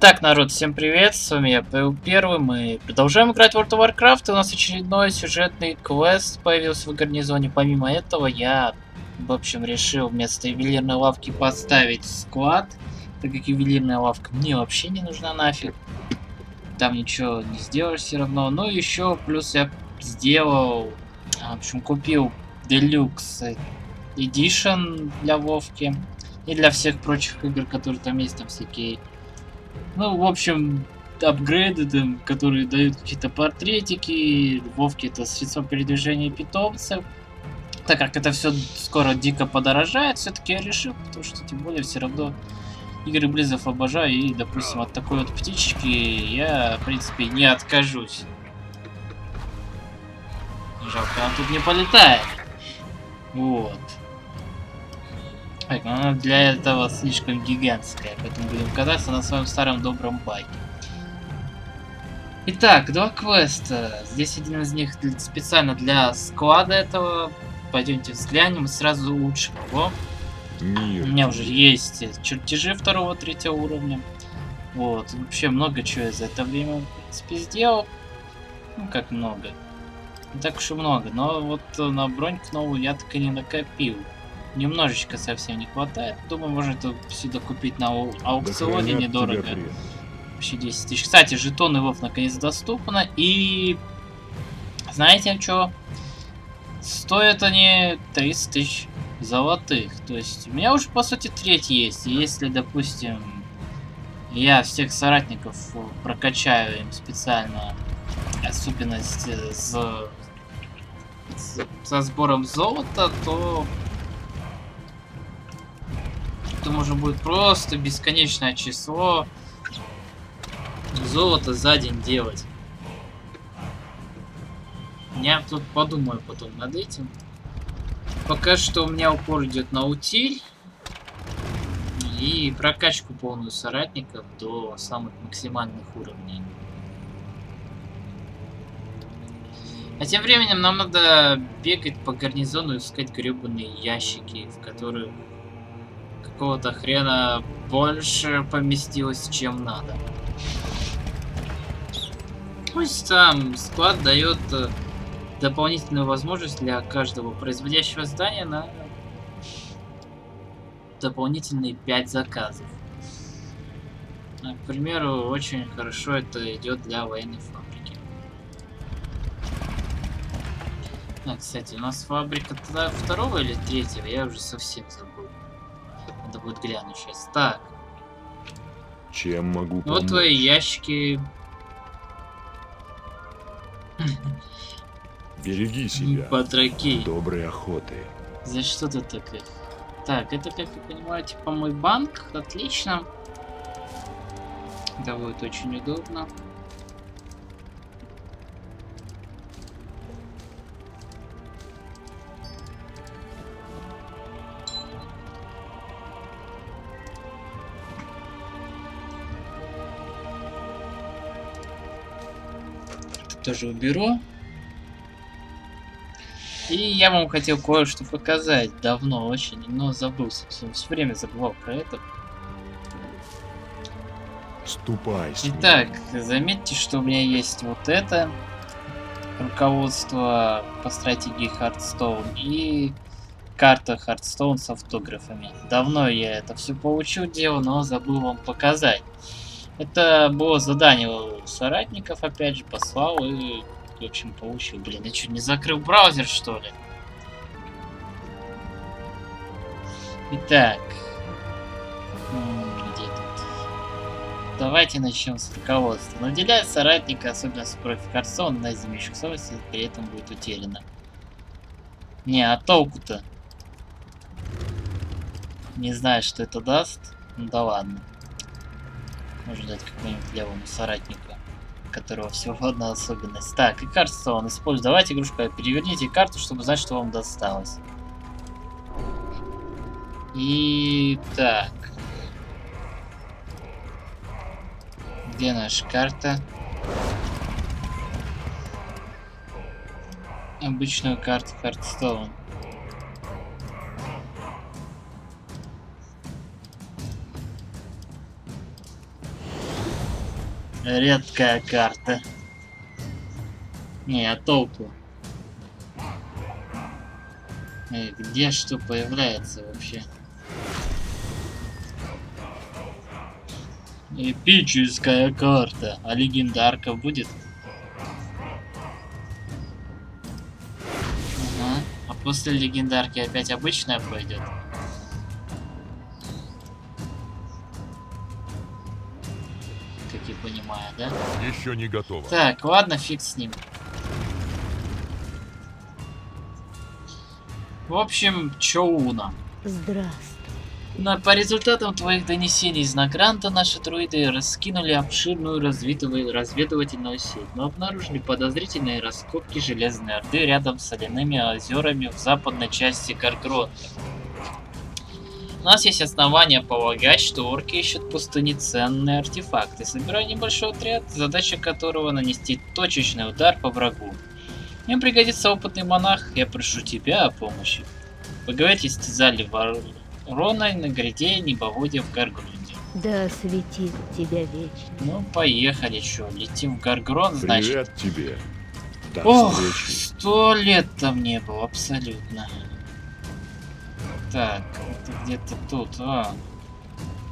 Итак, народ, всем привет, с вами я, был Первый, мы продолжаем играть в World of Warcraft, и у нас очередной сюжетный квест появился в гарнизоне. Помимо этого, я, в общем, решил вместо ювелирной лавки поставить склад, так как ювелирная лавка мне вообще не нужна нафиг. Там ничего не сделаешь все равно. Ну, еще плюс я сделал, в общем, купил Deluxe Edition для Вовки. И для всех прочих игр, которые там есть, там всякие ну, в общем, апгрейды, которые дают какие-то портретики, Вовки это средство передвижения питомцев. Так как это все скоро дико подорожает, все-таки я решил, потому что тем более все равно игры Близов обожаю, и, допустим, от такой вот птички я, в принципе, не откажусь. Жалко, она тут не полетает. Вот. Так, она для этого слишком гигантская, поэтому будем кататься на своем старом добром байке. Итак, два квеста. Здесь один из них специально для склада этого. Пойдемте взглянем сразу лучше его. Мир. У меня уже есть чертежи второго, третьего уровня. Вот, вообще много чего я за это время, в принципе, сделал. Ну, как много. Не так уж и много, но вот на броньку новую я так и не накопил. Немножечко совсем не хватает. Думаю, можно это сюда купить на ау аукционе да недорого. Вообще 10 тысяч. Кстати, жетоны Вов наконец доступны. И знаете что? Стоят они 30 тысяч золотых. То есть у меня уже по сути треть есть. Если, допустим, я всех соратников прокачаю им специально особенность с, с, со сбором золота, то это можно будет просто бесконечное число золота за день делать. Я тут подумаю потом над этим. Пока что у меня упор идет на утиль. И прокачку полную соратников до самых максимальных уровней. А тем временем нам надо бегать по гарнизону и искать гребаные ящики, в которых какого-то хрена больше поместилось, чем надо. Пусть там склад дает э, дополнительную возможность для каждого производящего здания на дополнительные 5 заказов. А, к примеру, очень хорошо это идет для военной фабрики. А, кстати, у нас фабрика второго или третьего, я уже совсем забыл. Надо будет глянуть сейчас. Так. Чем могу помочь? Вот твои ящики. Береги себя. Батраки. Доброй охоты. За что ты так их? Так, это, как я понимаю, типа мой банк. Отлично. Да будет очень удобно. Тоже уберу. И я вам хотел кое-что показать давно очень, но забылся. Все, все время забывал про это. Ступай. Итак, заметьте, что у меня есть вот это руководство по стратегии Hearthstone и карта Hearthstone с автографами. Давно я это все получил дело, но забыл вам показать. Это было задание у соратников, опять же, послал и, в общем, получил. Блин, я что, не закрыл браузер, что ли? Итак. Где тут? Давайте начнем с руководства. Наделяет соратника особенность против Харсон на землящих совести, при этом будет утеряна. Не, а толку-то? Не знаю, что это даст. Ну да ладно. Можно дать какому-нибудь левому соратнику, которого всего одна особенность. Так, и кажется, он использует. Давайте, игрушка, переверните карту, чтобы знать, что вам досталось. И так. Где наша карта? Обычную карту Хардстоун. Редкая карта. Не, а толку? Э, где что появляется вообще? Эпическая карта. А легендарка будет? Ага. А после легендарки опять обычная пойдет? Да? Еще не готово. Так, ладно, фиг с ним. В общем, Чоуна. Здравствуй. Но по результатам твоих донесений из Награнта наши друиды раскинули обширную развитываю- разведывательную сеть, но обнаружили подозрительные раскопки Железной Орды рядом с соляными озерами в западной части Каргрона. У нас есть основания полагать, что орки ищут в пустыне ценные артефакты, собирая небольшой отряд, задача которого нанести точечный удар по врагу. Им пригодится опытный монах, я прошу тебя о помощи. Поговорите с Тизали Вороной на гряде небоводья в Гаргрунде. Да светит тебя вечно. Ну, поехали, чё, летим в Гаргрон, значит. Привет тебе. До Ох, сто лет там не было, абсолютно. Так, это где-то тут, а.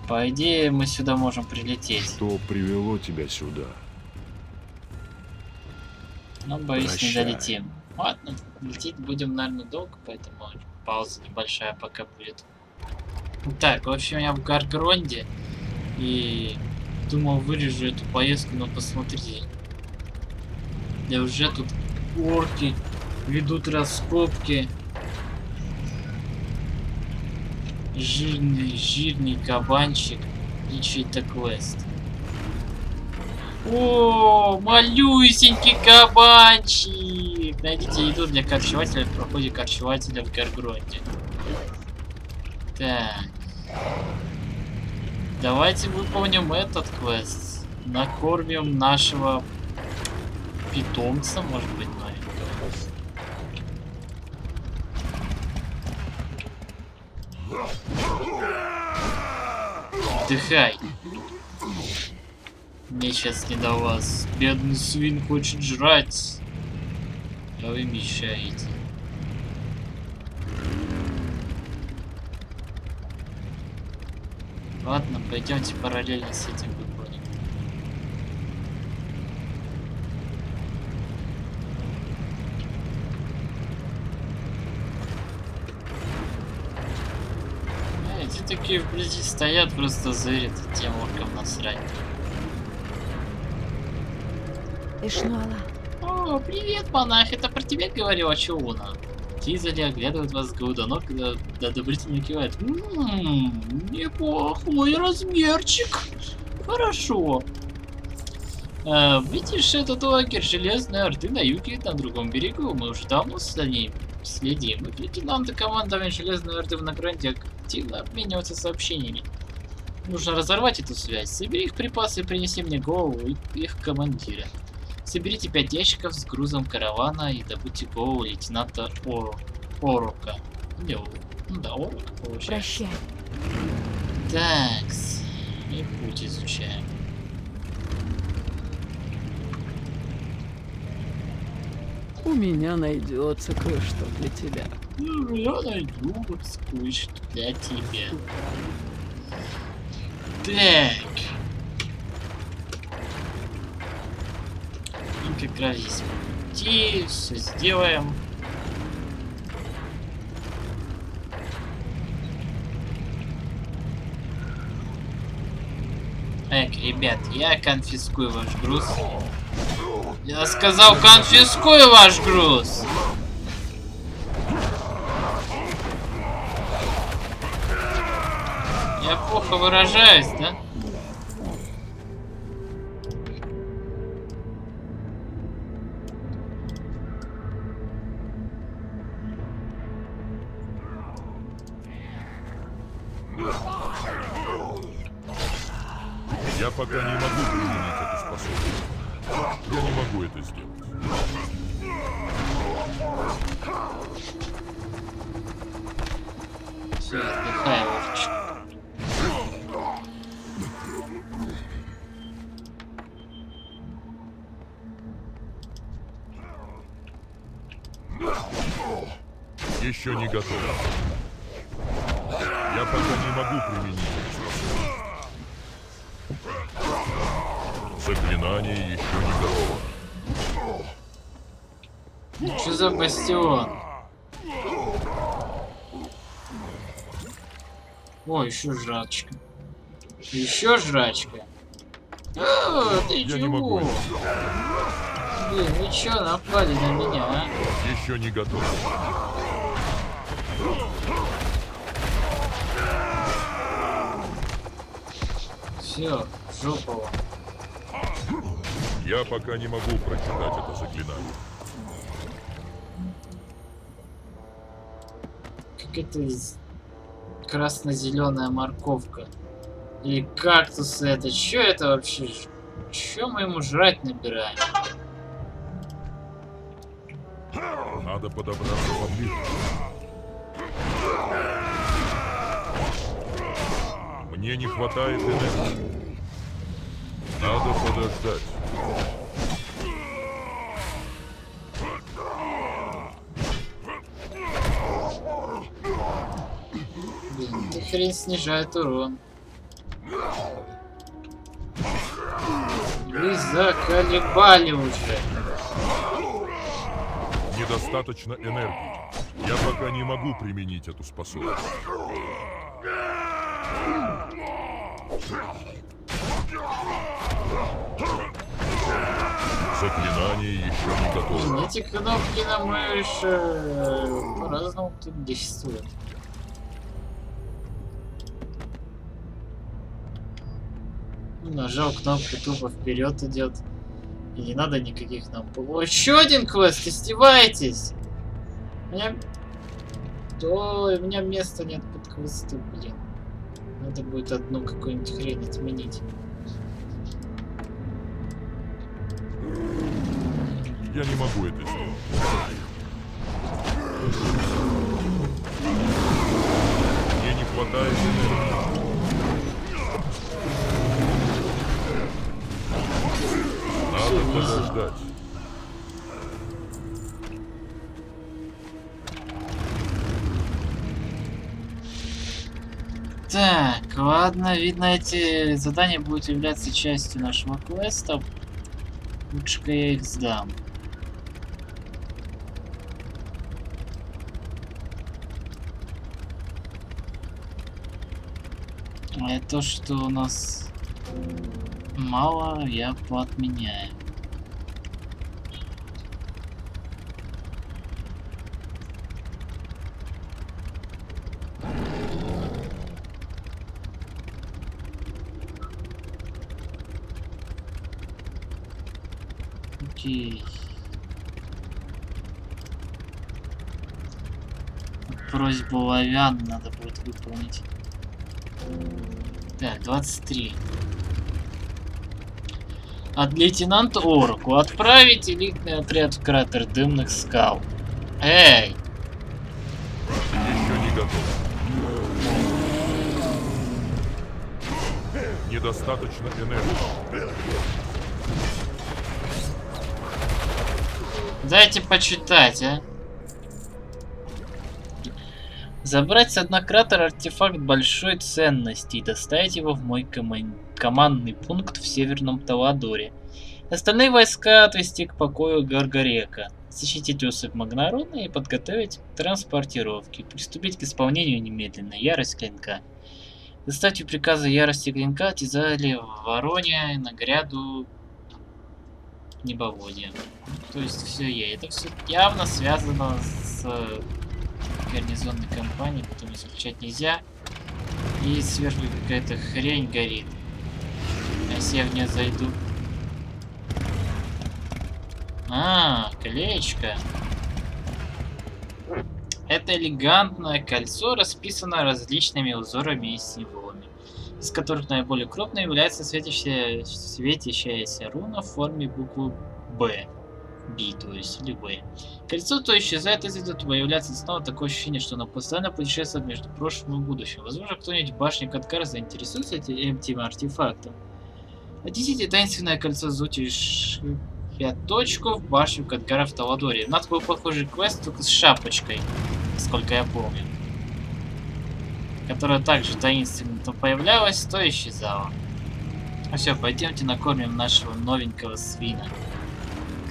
По идее, мы сюда можем прилететь. Что привело тебя сюда? Но, боюсь, не Прощай. долетим. Ладно, лететь будем, наверное, долго, поэтому пауза небольшая пока будет. Так, в общем, я в Гаргронде. И думал, вырежу эту поездку, но посмотрите. Да уже тут орки ведут раскопки. Жирный, жирный кабанчик. И чей-то квест. О, малюсенький кабанчик! Найдите еду для корчевателя в проходе корчевателя в Гаргронде. Так. Давайте выполним этот квест. Накормим нашего питомца, может быть, новенького. Отдыхай. Мне сейчас не до вас. Бедный свин хочет жрать. А вы мешаете. Ладно, пойдемте параллельно с этим А, такие вблизи стоят, просто зырят, и тем оркам насрать. Эшнуала. О, привет, монах, это про тебя говорила Чоуна. Тизали оглядывает вас с года ног, когда одобрительно кивает. Ммм, неплохой размерчик. Хорошо. Э, видишь этот лагерь Железной Орды на юге, на другом берегу? Мы уже давно за ним следим. И лейтенанты командования Железной Орды в Награнде активно обмениваются сообщениями. Нужно разорвать эту связь. Собери их припасы и принеси мне голову и- их командира. Соберите пять ящиков с грузом каравана и добудьте голову лейтенанта Оро... Орока. О- Ну да, Орок получается. Прощай. Такс. И путь изучаем. У меня найдется кое-что для тебя. Ну, я найду кое-что для тебя. Так. И как раз здесь пути все сделаем. Эк, ребят, я конфискую ваш груз. Я сказал, конфискую ваш груз. Я плохо выражаюсь, да? Бастион? О, еще жрачка. Еще жрачка. А, ты Я не чего? могу. Блин, вы чё напали на меня, а? Еще не готов. Все, жопа. Я пока не могу прочитать это заклинание. Из- красно-зеленая морковка. Или кактусы это. Чё это вообще? Чё мы ему жрать набираем? Надо подобраться поближе. Мне не хватает энергии. Надо подождать. Хрень снижает урон. Вы заколебали уже. Недостаточно энергии. Я пока не могу применить эту способность. Заклинание еще не готово. Эти кнопки на мыши э, по-разному тут действуют. Нажал кнопку тупо вперед идет. И не надо никаких нам... О, еще один квест, издеваетесь! Меня... Ой, у меня места нет под квесты, блин. Надо будет одну какую-нибудь хрень отменить. Я не могу это сделать. Мне не хватает энергии. Надо подождать. Так, ладно, видно, эти задания будут являться частью нашего квеста. Лучше-ка я их сдам. А то, что у нас мало, я поотменяю. Окей. Просьбу Лавян надо будет выполнить. Так, 23. От лейтенанта Ороку отправить элитный отряд в кратер дымных скал. Эй! Еще не готов. Недостаточно энергии. Дайте почитать, а. Забрать с дна кратера артефакт большой ценности и доставить его в мой коман- командный пункт в Северном Таладоре. Остальные войска отвести к покою Гаргарека. Защитить особь Магнарона и подготовить к транспортировке. Приступить к исполнению немедленно. Ярость клинка. Доставьте приказы ярости клинка Тизали Вороне на гряду Небоводья. То есть все ей. Это все явно связано с э, гарнизонной кампанией, потом исключать нельзя. И сверху какая-то хрень горит. А если я в нее зайду? А, колечко. Это элегантное кольцо расписано различными узорами и символами, из которых наиболее крупной является светящая, светящаяся руна в форме буквы Б. B, то есть, В. Кольцо то исчезает из виду, то появляется снова такое ощущение, что оно постоянно путешествует между прошлым и будущим. Возможно, кто-нибудь в башне Каткара заинтересуется этим, этим артефактом. Отнесите таинственное кольцо Зути Ш... Пять точку в башню Кадгара в Таладоре. Надо был похожий квест, только с шапочкой, сколько я помню. Которая также таинственно то появлялась, то исчезала. Ну все, пойдемте накормим нашего новенького свина,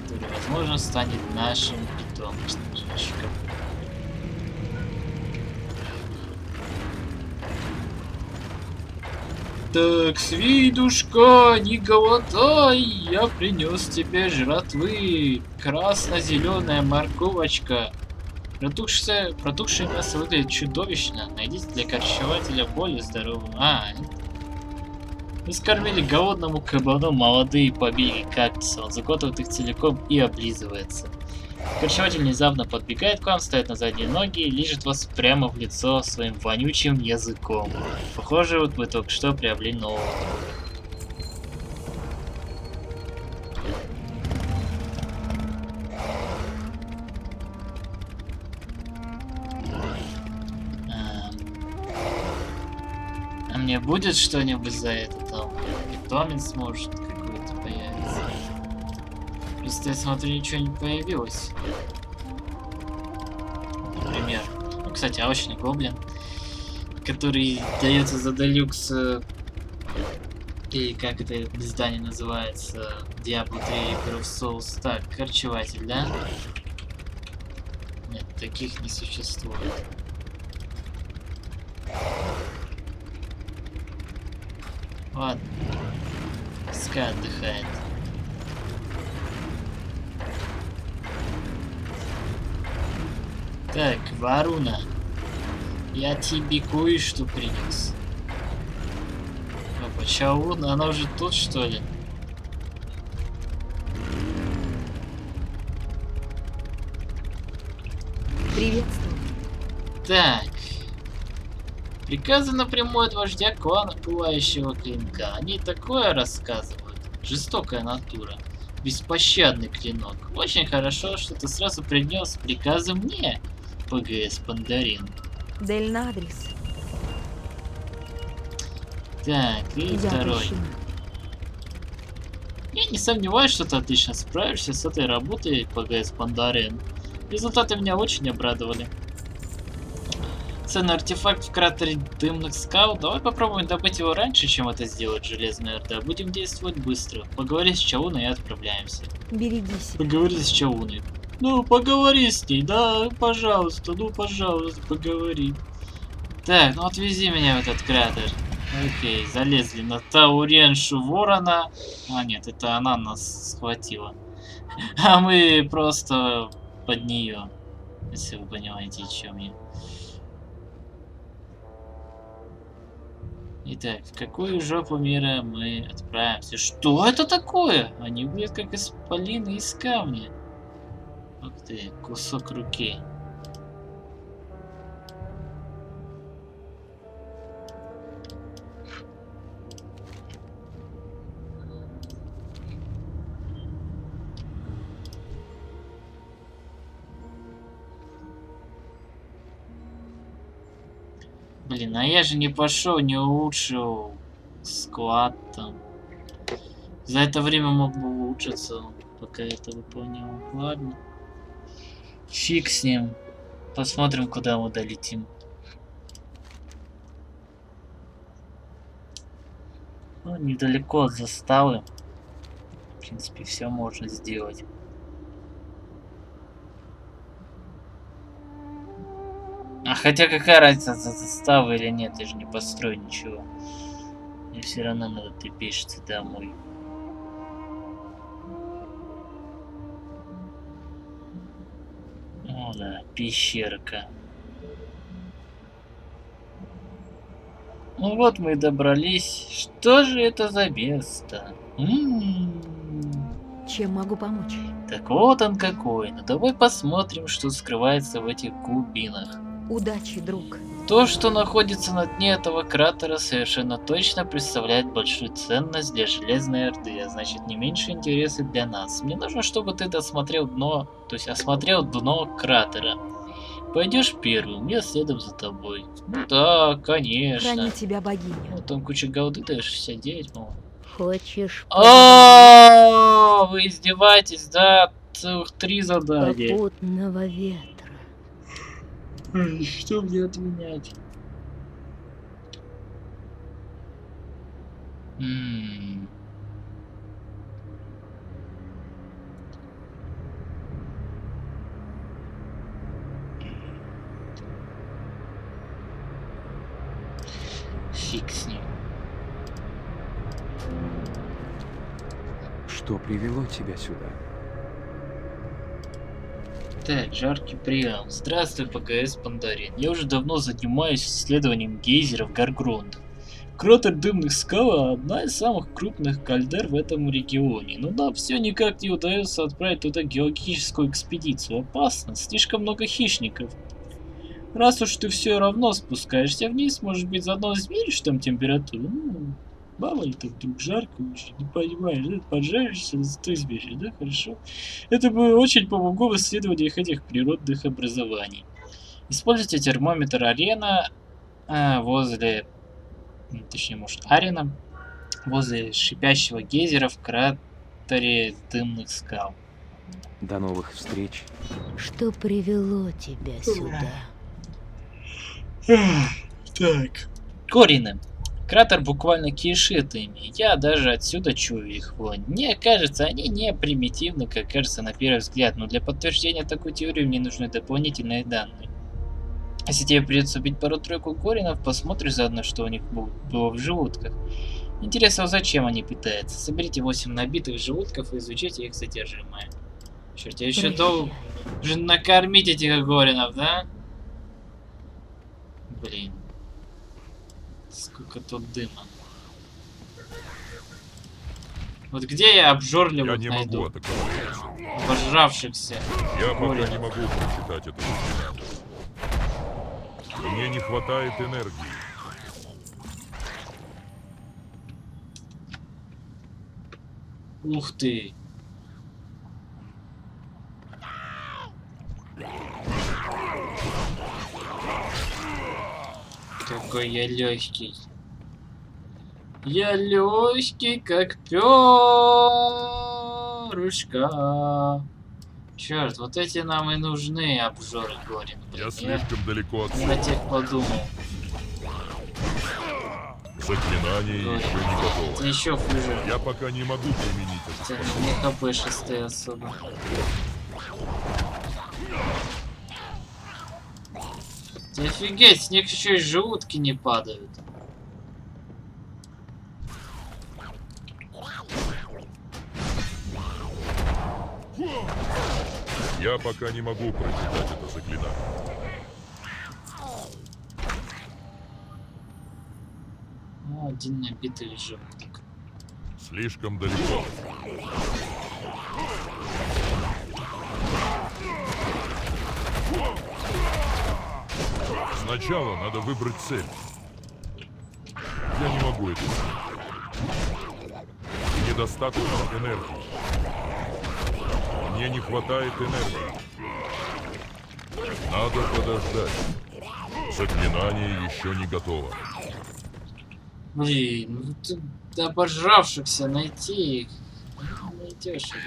который, возможно, станет нашим питомцем. Так, свидушка, не голодай, я принес тебе жратвы. Красно-зеленая морковочка. Протухшее, протухшее мясо выглядит чудовищно. Найдите для корчевателя более здоровым. А, вы скормили голодному кабану молодые побеги кактуса. Он закотывает их целиком и облизывается. Корчеватель внезапно подбегает к вам, стоит на задние ноги и лежит вас прямо в лицо своим вонючим языком. Похоже, вот вы только что приобрели нового А мне будет что-нибудь за это там? Питомец может какой-то появиться. Просто я смотрю, ничего не появилось. Например. Ну, кстати, овощный гоблин. Который дается за делюкс... э, Или как это издание называется? Diablo 3 Reaper of Souls. Так, корчеватель, да? Нет, таких не существует. Ладно. Пускай отдыхает. Так, Варуна. Я тебе кое-что принес. Опа, Чаун, она уже тут, что ли? Приветствую. Так. Приказы напрямую от вождя клана Пылающего Клинка. Они такое рассказывают. Жестокая натура. Беспощадный клинок. Очень хорошо, что ты сразу принес приказы мне, ПГС Пандарин. Дель Надрис. Так, и Я второй. прощена. Я не сомневаюсь, что ты отлично справишься с этой работой, ПГС Пандарин. Результаты меня очень обрадовали. Ценный артефакт в кратере дымных скал. Давай попробуем добыть его раньше, чем это сделает Железная Орда. Будем действовать быстро. Поговори с Чауной и отправляемся. Береги себя. Поговори с Чауной. Ну, поговори с ней, да, пожалуйста, ну, пожалуйста, поговори. Так, ну отвези меня в этот кратер. Окей, залезли на Тауреншу Ворона. А, нет, это она нас схватила. А мы просто под нее. Если вы понимаете, о чем я. Итак, в какую жопу мира мы отправимся? Что это такое? Они выглядят как исполины из камня. Ух ты, кусок руки. Блин, а я же не пошел, не улучшил склад там. За это время мог бы улучшиться, пока я это выполнял. Ладно. Фиг с ним. Посмотрим, куда мы долетим. Ну, недалеко от заставы. В принципе, все можно сделать. Хотя какая разница, за заставы или нет, я же не построю ничего. Мне все равно надо трепещется домой. О да, пещерка. Ну вот мы и добрались. Что же это за место? М-м-м. Чем могу помочь? Так вот он какой. Ну давай посмотрим, что скрывается в этих глубинах. Удачи, друг. То, что находится на дне этого кратера, совершенно точно представляет большую ценность для Железной Орды, а значит не меньше интереса для нас. Мне нужно, чтобы ты досмотрел дно, то есть осмотрел дно кратера. Пойдешь первым, я следом за тобой. Ну да, конечно. Храни тебя богиня. Вот там куча голды, даже 69, по-моему. Хочешь... О, вы издеваетесь, да? Целых три задания. Попутного ветра. Что мне отменять? М. Фиг с ним. Что привело тебя сюда? Так, жаркий прием. Здравствуй, ПКС Пандарин. Я уже давно занимаюсь исследованием гейзеров Гаргронда. Кратер дымных скал – одна из самых крупных кальдер в этом регионе, но нам все никак не удается отправить туда геологическую экспедицию. Опасно, слишком много хищников. Раз уж ты все равно спускаешься вниз, может быть заодно измеришь там температуру? Ну, мало ли так вдруг жарко очень, не понимаешь, да? Поджаришься, зато измеришь, да? Хорошо. Это бы очень помогло в исследованиях этих природных образований. Используйте термометр арена а, возле, точнее, может, арена, возле шипящего гейзера в кратере дымных скал. До новых встреч. Что привело тебя сюда? Так. Корины. Кратер буквально кишит ими. Я даже отсюда чую их вонь. Мне кажется, они не примитивны, как кажется на первый взгляд, но для подтверждения такой теории мне нужны дополнительные данные. Если тебе придется убить пару-тройку коринов, посмотришь заодно, что у них было в желудках. Интересно, зачем они питаются? Соберите 8 набитых желудков и изучите их содержимое. Черт, я еще должен накормить этих горинов, да? Блин. Сколько тут дыма. Вот где я обжорливых Я не могу найду? атаковать. Обожравшихся. Я пока не могу прочитать это заклинание. Мне не хватает энергии. Ух ты. Какой я легкий. Я легкий, как перышко. Черт, вот эти нам и нужны обжоры горин. Я слишком далеко не на тех подумал. Заклинание Горин. еще не готово. Ты еще хуже. Я пока не могу применить это. Хотя не хп шестые особо. Офигеть, с них еще и желудки не падают. Я пока не могу прочитать это заклинание. Ну, один набитый желудок. Слишком далеко. Сначала надо выбрать цель. Я не могу это сделать. Недостаточно энергии. Мне не хватает энергии. Надо подождать. Заклинание еще не готово. Блин, ну ты обожравшихся найти их. Не найдешь их.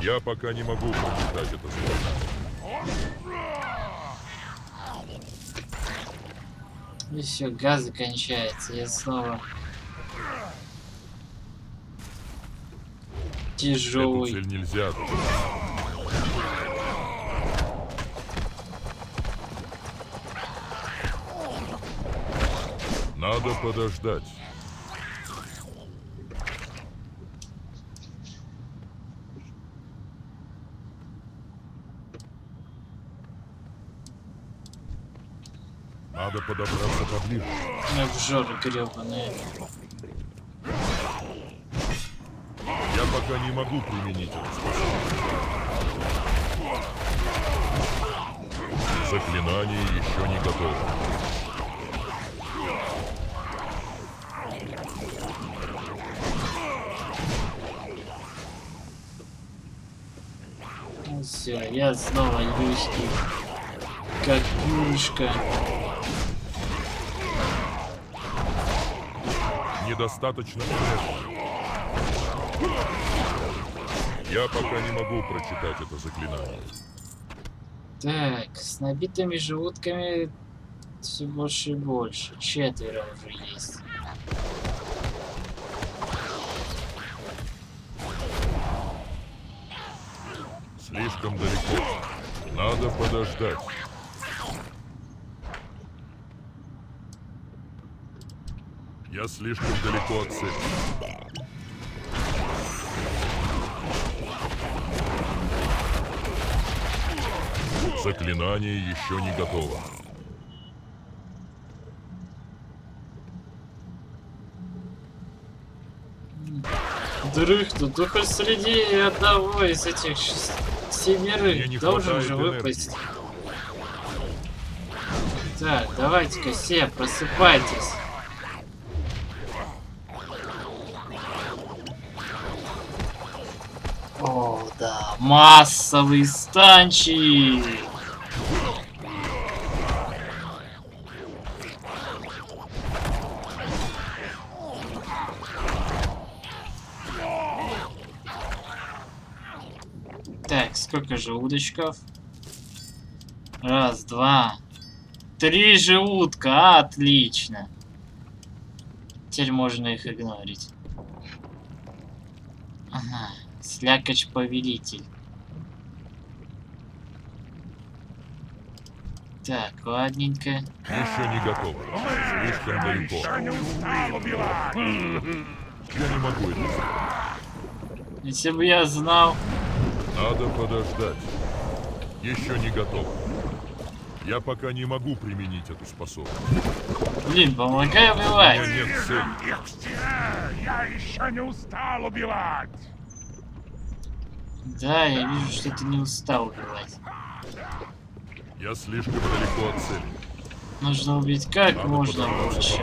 Я пока не могу прочитать это заклинание. И все, газ кончается. Я снова Эту тяжелый. цель нельзя. Надо подождать. Надо подобраться поближе. Обжоры гребаные. Я пока не могу применить способность. Заклинание еще не готово. все, я снова люський. Как пушка. Недостаточно энергии. Я пока не могу прочитать это заклинание. Так, с набитыми желудками все больше и больше. Четверо уже есть. Слишком далеко. Надо подождать. Я слишком далеко от цели. Заклинание еще не готово. Дрыхнут, ну хоть среди одного из этих семерых должен хватает же энергии. выпасть. Так, давайте-ка все, просыпайтесь. Массовый станчик. Так, сколько желудочков? Раз, два, три желудка, отлично. Теперь можно их игнорить. Ага, слякач Так, ладненько. Еще не готово. Слишком далеко. Я не могу это сделать. Если бы я знал. Надо подождать. Еще не готово. Я пока не могу применить эту способность. Блин, помогай У меня убивать. нет цели. Я еще не устал убивать! Да, я вижу, что ты не устал убивать. Я слишком далеко от цели. Нужно убить как Надо можно поближе.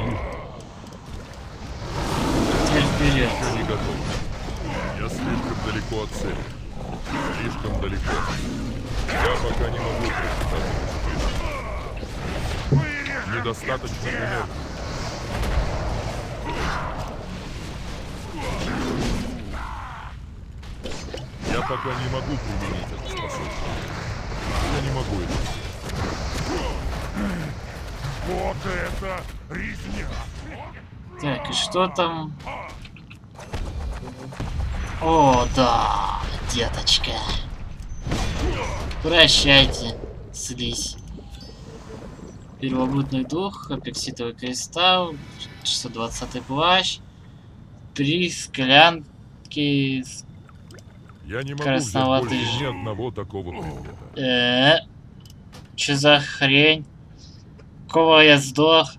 Теперь вперед. Еще не готов. Я слишком далеко от цели. Слишком далеко. Я пока не могу прочитать. Недостаточно энергии. Я пока не могу применить эту способность. Я не могу это сделать. Вот это резня! Так, и что там? О, да, деточка. Прощайте, слизь. Первобытный дух, апекситовый кристалл, 620 плащ, три склянки с Я не могу взять больше ни одного такого предмета. Э, Че за хрень? Кого я сдох?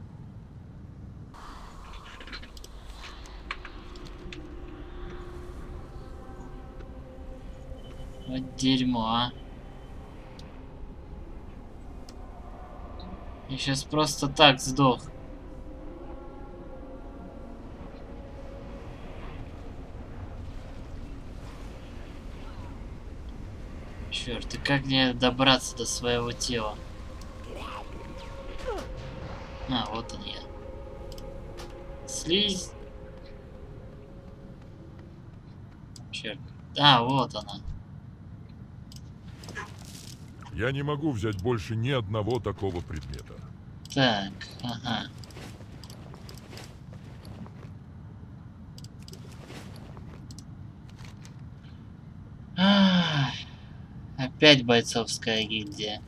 Вот дерьмо, а. Я сейчас просто так сдох. Черт, и как мне добраться до своего тела? А, вот он я. Слизь. Черт. А, вот она. Я не могу взять больше ни одного такого предмета. Так, ага. Ах, Опять бойцовская гильдия.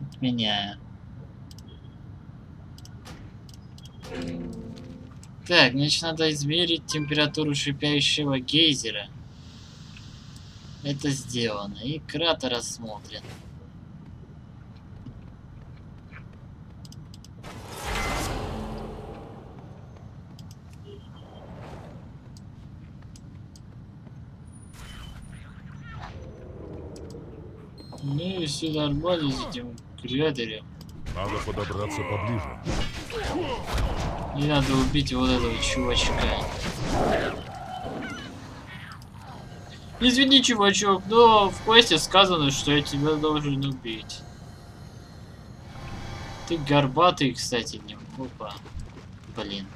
Отменяю. Так, значит, надо измерить температуру шипящего гейзера. Это сделано. И кратер осмотрен. Нормально с этим кратерем. Надо подобраться поближе. Не надо убить вот этого чувачка. Извини, чувачок, но в квесте сказано, что я тебя должен убить. Ты горбатый, кстати, не Опа. Блин.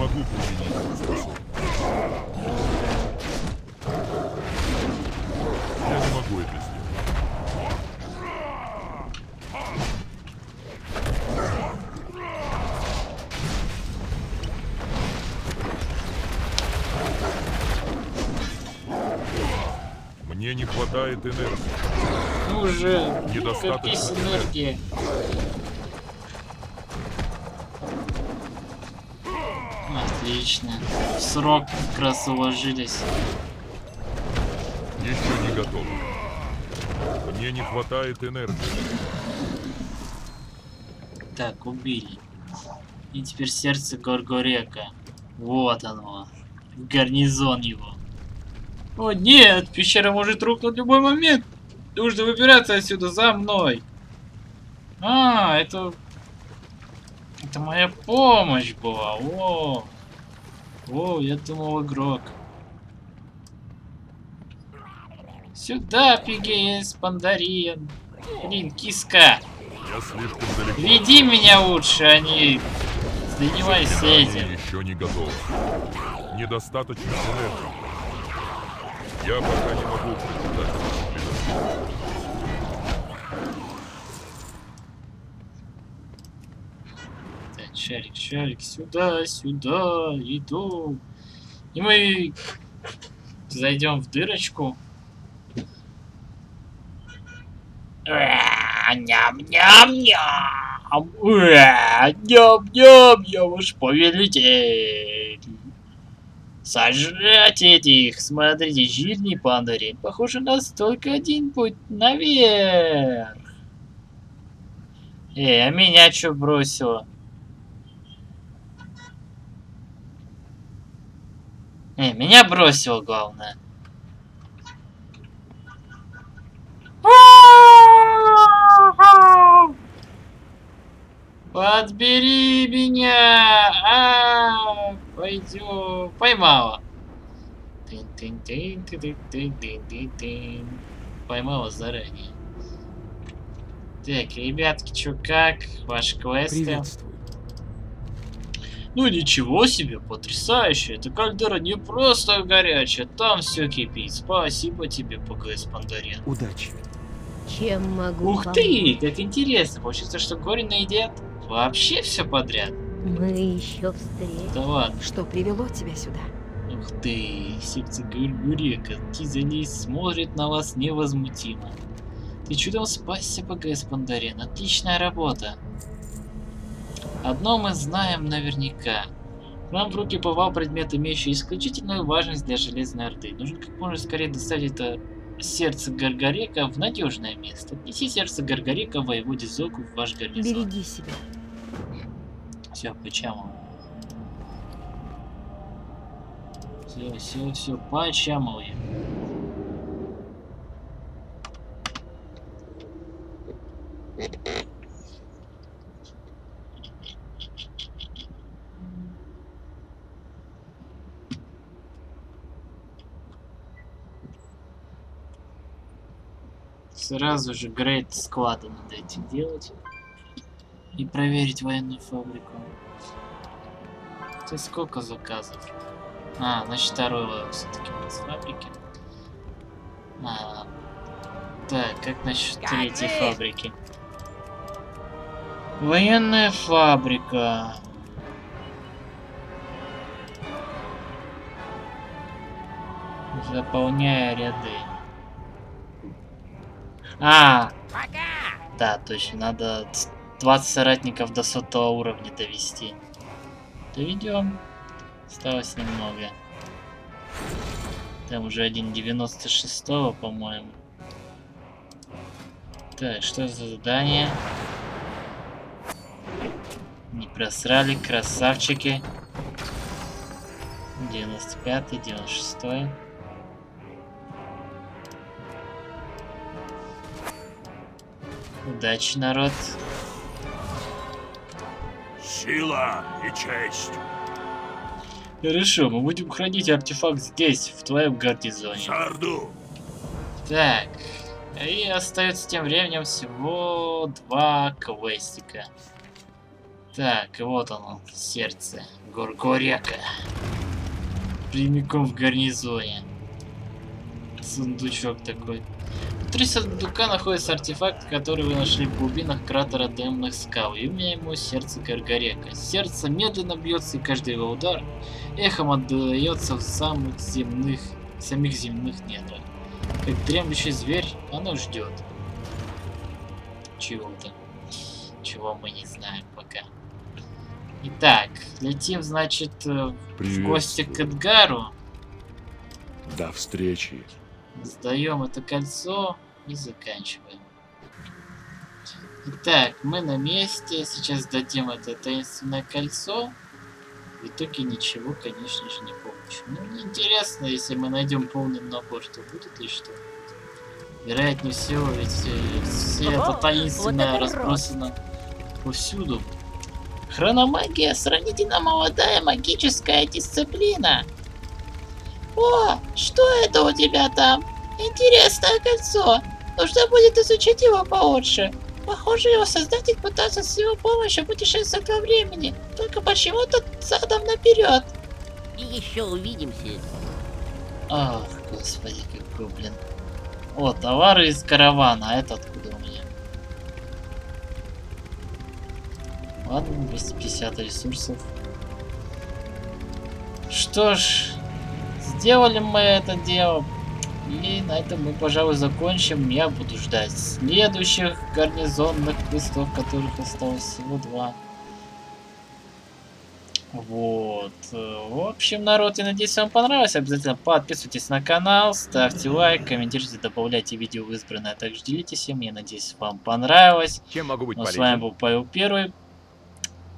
могу применить эту способность. Я могу это. Мне не хватает энергии. Ну уже, Недостаточно энергии. Отлично. В срок как раз уложились. Еще не готов. Мне не хватает энергии. Так, убили. И теперь сердце Горгорека. Вот оно. Гарнизон его. О нет, пещера может рухнуть в любой момент. Нужно выбираться отсюда за мной. А, это... Это моя помощь была. О, О, я думал игрок. Сюда, Пигеес, Пандарин. Блин, киска. Я слишком далеко. Веди меня лучше, а не занимайся этим. еще не готов. Недостаточно энергии. Я пока не могу предательство. Так, шарик, шарик, сюда, сюда, иду. И мы зайдем в дырочку. А, Ням-ням-ням! Уа, Ням-ням, я ваш повелитель. Сожрать этих! Смотрите, жирный пандарин. Похоже, у нас только один путь наверх. Эй, а меня что бросило? Эй, меня бросило, главное. Подбери меня! А, пойдем. Поймала. Поймала заранее. Так, ребятки, чё как? Ваш квест? Приветствую. Ну ничего себе, потрясающе. Эта кальдера не просто горячая, там все кипит. Спасибо тебе, ПГС Пандарин. Удачи. Чем могу Ух помочь? ты, как интересно. Получится, что Горина едят вообще все подряд. Мы еще встретимся. Да ладно. Что привело тебя сюда? Ух ты, сердце Гургурека. Тизалис смотрит на вас невозмутимо. Ты чудом спасся, ПГС Пандарин. Отличная работа. Одно мы знаем наверняка. К нам в руки попал предмет, имеющий исключительную важность для Железной Орды. Нужно как можно скорее доставить это сердце Гаргарека в надежное место. Отнеси сердце Гаргарека воеводе Зоку в ваш гарнизон. Береги себя. Все, почему? Все, все, все, почамуем. Сразу же грейд склада надо этим делать и проверить военную фабрику. Ты сколько заказов? А, значит второй level все-таки без фабрики. А, так, как насчет третьей фабрики? Военная фабрика. Заполняя ряды. А, да, точно, надо 20 соратников до сотого уровня довести. Доведем. Осталось немного. Там уже 1.96, по-моему. Так, что за задание? Не просрали, красавчики. 95 96 Удачи, народ. Сила и честь. Хорошо, мы будем хранить артефакт здесь, в твоем гарнизоне. Сарду. Так, и остается тем временем всего два квестика. Так, вот оно, сердце Горгорека. Прямиком в гарнизоне. Сундучок такой. Внутри сундука находится артефакт, который вы нашли в глубинах кратера Демных скал. Имя ему сердце Горгорека. Сердце медленно бьется, и каждый его удар эхом отдается в самых земных, самих земных недрах. Как дремлющий зверь, оно ждет. Чего-то. Чего мы не знаем пока. Итак, летим, значит, э, в гости к Эдгару. До встречи. Сдаем это кольцо и заканчиваем. Итак, мы на месте. Сейчас дадим это таинственное кольцо. В итоге ничего, конечно же, не получим. Ну, мне интересно, если мы найдем полный набор, что будет ли что Вероятнее всего, ведь все, все это таинственное вот разбросано повсюду. Хрономагия сравнительно молодая магическая дисциплина. О, что это у тебя там? Интересное кольцо. Нужно будет изучить его получше. Похоже, его создатель пытался с его помощью путешествовать во времени. Только почему-то задом наперед. И еще увидимся. Ах, господи, какой, блин. О, товары из каравана, а это откуда у меня? Ладно, 250 ресурсов. Что ж, сделали мы это дело. И на этом мы, пожалуй, закончим. Я буду ждать следующих гарнизонных квестов, которых осталось всего два. Вот. В общем, народ, я надеюсь, вам понравилось. Обязательно подписывайтесь на канал, ставьте лайк, комментируйте, добавляйте видео в избранное, а также делитесь им. Я надеюсь, вам понравилось. Чем могу быть ну, полезен? с вами был Павел Первый.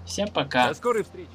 Всем пока. До скорой встречи.